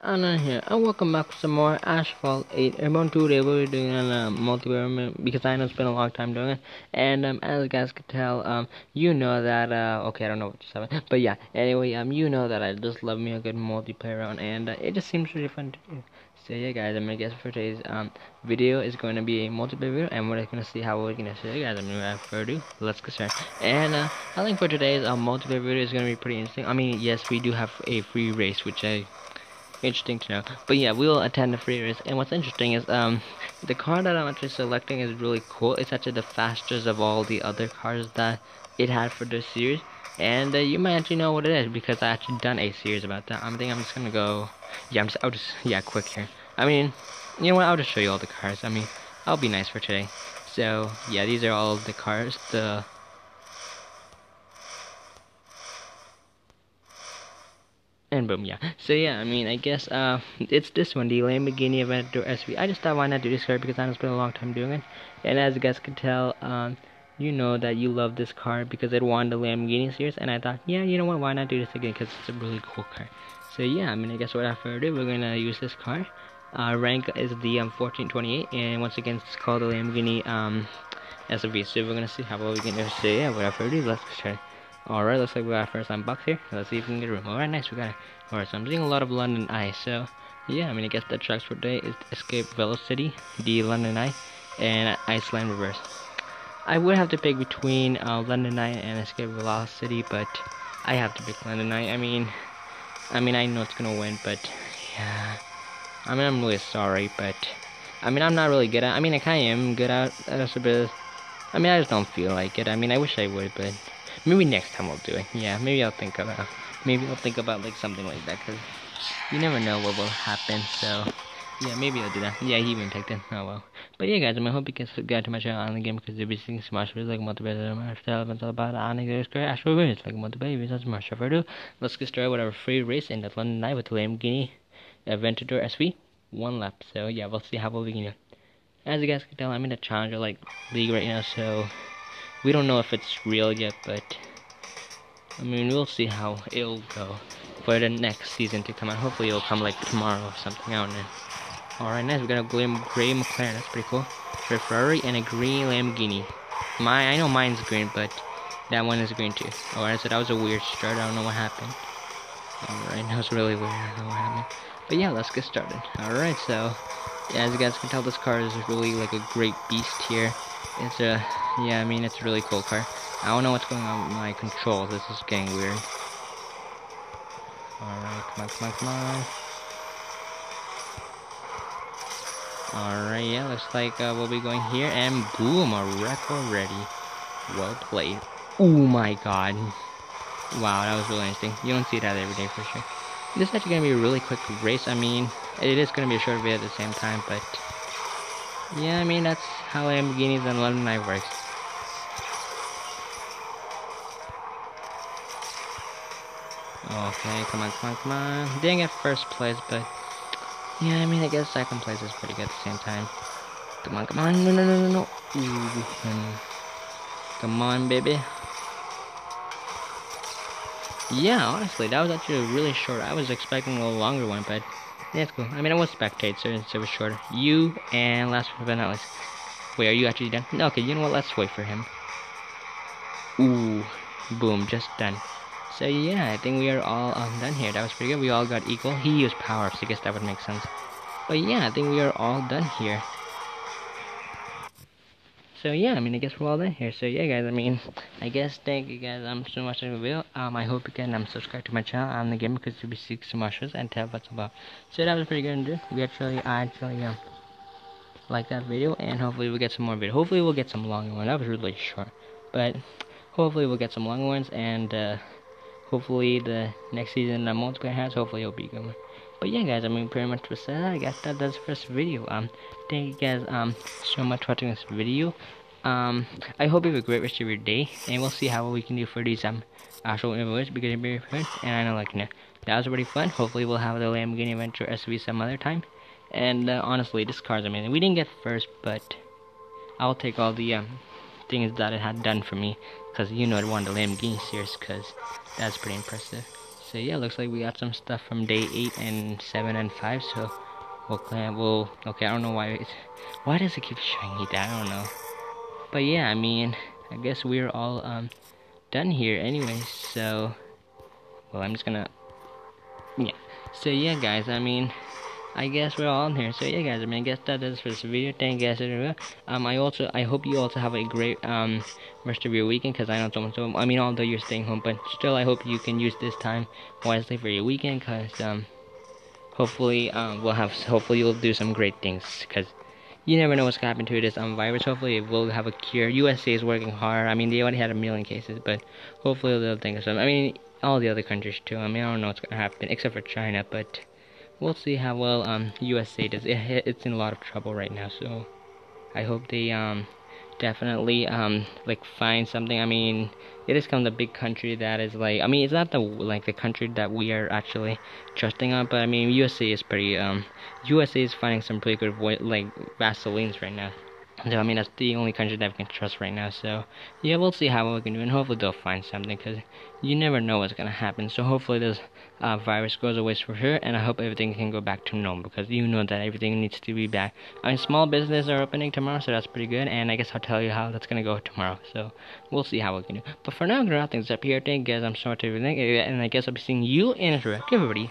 Anand here, and welcome back to some more Asphalt 8 Airborne 2 today we're doing a uh, multiplayer because I know it's been a long time doing it, and um, as you guys can tell, um, you know that, uh, okay, I don't know what just happened, but yeah, anyway, um, you know that I just love me a good multiplayer round, and uh, it just seems really fun to do. So yeah, guys, I'm gonna guess for today's um video is going to be a multiplayer video, and we're gonna see how we're gonna show you guys. I'm gonna without further ado, let's get started. And uh, I think for today's um multiplayer video is gonna be pretty interesting. I mean, yes, we do have a free race, which I interesting to know. But yeah, we will attend the free race. And what's interesting is um the car that I'm actually selecting is really cool. It's actually the fastest of all the other cars that it had for this series. And uh, you might actually know what it is because I actually done a series about that. I think I'm just gonna go. Yeah, I'm just. I'll just. Yeah, quick here. I mean, you know what? I'll just show you all the cars. I mean, I'll be nice for today. So yeah, these are all the cars. The And boom, yeah. So yeah, I mean, I guess uh, it's this one, the Lamborghini Aventador SV. I just thought why not do this car because I know it's been a long time doing it. And as you guys can tell, um, you know that you love this car because it won the Lamborghini series. And I thought, yeah, you know what, why not do this again because it's a really cool car. So yeah, I mean, I guess without further ado, we're gonna use this car. Uh, rank is the um, 1428, and once again, it's called the Lamborghini um, SV. So we're gonna see how well we can do. So yeah, without further ado, let's try. Alright, looks like we got our first unbox here. Let's see if we can get a room. Alright, nice, we got it. Alright, so I'm seeing a lot of London Eye, so yeah, I mean, I guess the tracks for today is Escape Velocity, the London Eye, and Iceland Reverse. I would have to pick between uh, London Eye and Escape Velocity, but I have to pick London Eye. I mean, I mean, I know it's gonna win, but yeah, I mean, I'm really sorry, but I mean, I'm not really good at. I mean, I kind of am good at, at a bit. I mean, I just don't feel like it. I mean, I wish I would, but Maybe next time I'll do it. Yeah, maybe I'll think about maybe I'll think about like something like that because you never know what will happen. So yeah, maybe I'll do that. Yeah, he even picked it. Oh well. But yeah, guys, I, mean, I hope you guys got to my channel on the game because you'll be seeing some more videos like and all about on the great actual videos like multiplayer videos, some more stuff Let's get started with our free race in the London Eye with Lamborghini Aventador SV. One lap. So yeah, we'll see how well we can do. As you guys can tell, I'm in the Challenger like league right now, so we don't know if it's real yet, but I mean, we'll see how it'll go for the next season to come out. Hopefully, it'll come like tomorrow or something. I don't know. Alright, nice. We got a gray, McLaren. That's pretty cool. Red Ferrari and a green Lamborghini. My, I know mine's green, but that one is green too. Oh, Alright, so that was a weird start. I don't know what happened. Alright, that was really weird. I don't know what happened. But yeah, let's get started. Alright, so as you guys can tell, this car is really like a great beast here. It's a yeah, I mean, it's a really cool car. I don't know what's going on with my controls. This is getting weird. Alright, come on, come on, come on. Alright, yeah, looks like uh, we'll be going here. And boom, a wreck already. Well played. Oh my god. Wow, that was really interesting. You don't see that every day for sure. This is actually going to be a really quick race. I mean, it is going to be a short video at the same time, but... Yeah, I mean, that's how Lamborghinis and London Eye works. Okay, come on, come on, come on. Didn't get first place, but yeah, I mean, I guess second place is pretty good at the same time. Come on, come on, no, no, no, no, no. Ooh, hmm. come on, baby. Yeah, honestly, that was actually really short. I was expecting a longer one, but yeah, it's cool. I mean, I was spectate, so it was shorter. You and last but not least. Wait, are you actually done? No, okay, you know what? Let's wait for him. Ooh, boom, just done. So yeah, I think we are all um, done here. That was pretty good. We all got equal. He used power-ups. I guess that would make sense. But yeah, I think we are all done here. So yeah, I mean, I guess we're all done here. So yeah, guys, I mean, I guess thank you guys um so much for the video. Um, I hope you can um subscribe to my channel. I'm the gamer because you'll be seeing more and tell what's about. So that was pretty good. Do. We actually, I actually um like that video, and hopefully we'll get some more video. Hopefully we'll get some longer one. That was really short, but hopefully we'll get some longer ones and. uh hopefully the next season the multiplayer has hopefully it'll be good but yeah guys i mean pretty much with that i guess that does the first video. Um thank you guys um so much for watching this video. Um i hope you have a great rest of your day and we'll see how we can do for these um actual interviews because it's very fun and i know like you know that was pretty fun. Hopefully we'll have the lamborghini aventador sv some other time. And uh, honestly this car's amazing. We didn't get first but i'll take all the um things that it had done for me because you know it won the lamborghini series because that's pretty impressive. So yeah, looks like we got some stuff from day eight and seven and five. So we'll plan. We'll okay. I don't know why. Why does it keep showing me that? I don't know. But yeah, I mean, I guess we're all um done here anyway. So well, I'm just gonna yeah. So yeah, guys. I mean. I guess we're all in here. So yeah, guys. I mean, I guess that is for this video. Thank you guys. Um, I also I hope you also have a great um rest of your weekend because I know someone. So I mean, although you're staying home, but still, I hope you can use this time wisely for your weekend because um hopefully um we'll have hopefully you'll do some great things because you never know what's gonna happen to this um virus. Hopefully, it will have a cure. USA is working hard. I mean, they already had a million cases, but hopefully they'll think of something. I mean, all the other countries too. I mean, I don't know what's gonna happen except for China, but we'll see how well um USA does. It, it's in a lot of trouble right now, so I hope they um definitely um like find something. I mean, it is kind of the big country that is like. I mean, it's not the like the country that we are actually trusting on, but I mean, USA is pretty um USA is finding some pretty good like Vaselines right now. So I mean that's the only country that we can trust right now. So yeah, we'll see how we can do, and hopefully they'll find something because you never know what's gonna happen. So hopefully this uh, virus goes away for sure, and I hope everything can go back to normal because you know that everything needs to be back. I mean, small businesses are opening tomorrow, so that's pretty good. And I guess I'll tell you how that's gonna go tomorrow. So we'll see how we can do. But for now, I'm gonna wrap things up here. Thank you guys. I'm sorry to everything, and I guess I'll be seeing you in a direct. Everybody.